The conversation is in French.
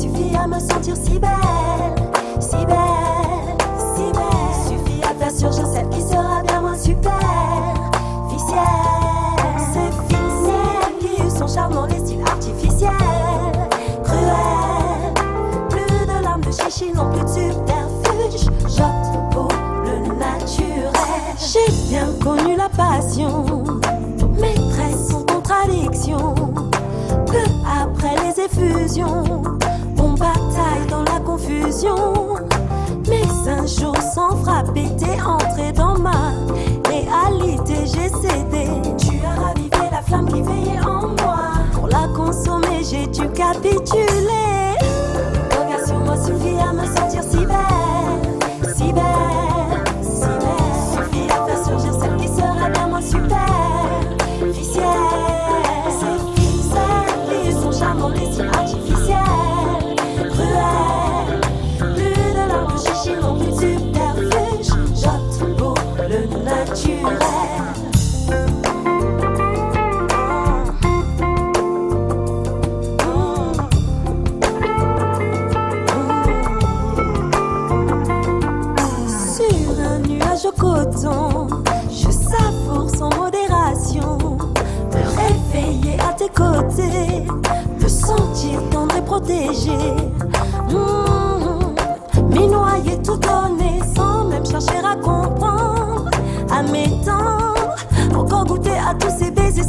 suffit à me sentir si belle, si belle, si belle. Suffit à faire surgir celle qui sera bien moins super. C'est ficelle qui eut son charme dans les styles artificiels. Cruel, plus de larmes de chichi, non plus de subterfuge. J'opte pour le naturel. J'ai bien connu la passion, maîtresse en contradiction. Peu après les effusions, Mais un jour sans frapper, t'es entré dans ma réalité, j'ai cédé. Tu as ravivé la flamme qui veillait en moi. Pour la consommer, j'ai dû capituler. Mmh, M'y noyer tout donner sans même chercher à comprendre. À m'étendre, encore goûter à tous ces baisers.